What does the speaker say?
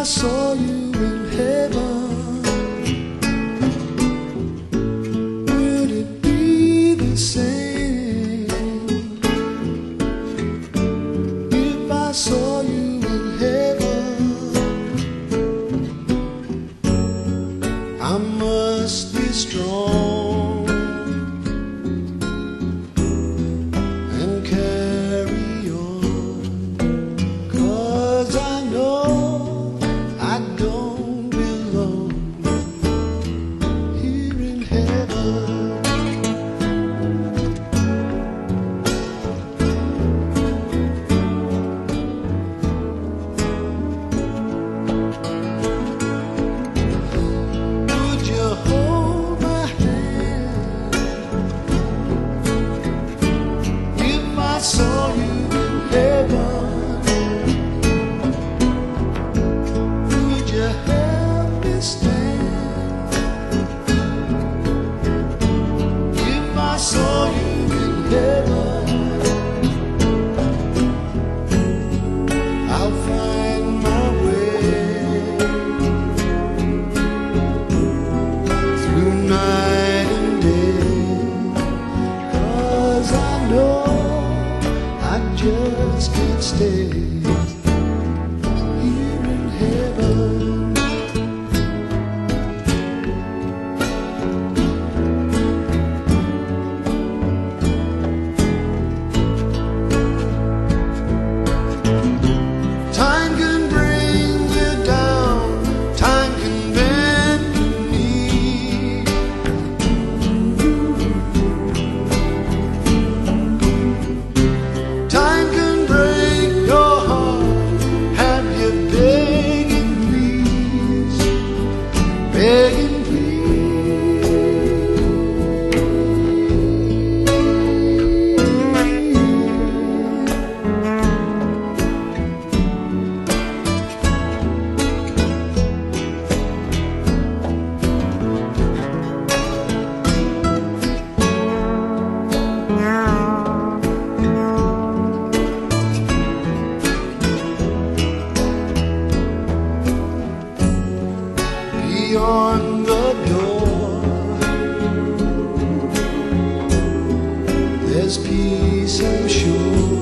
I saw you in heaven. Would it be the same If I saw you in heaven? I must be strong. If just can't stay beyond the door. There's peace, I'm sure.